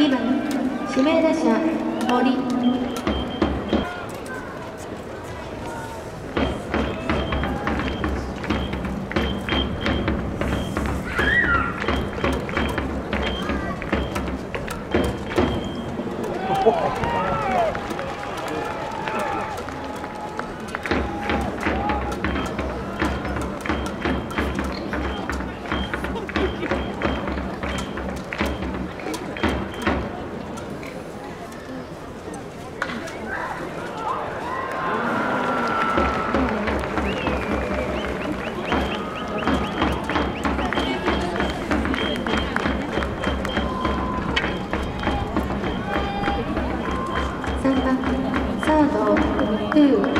2番指名打者森 Oh. тыл.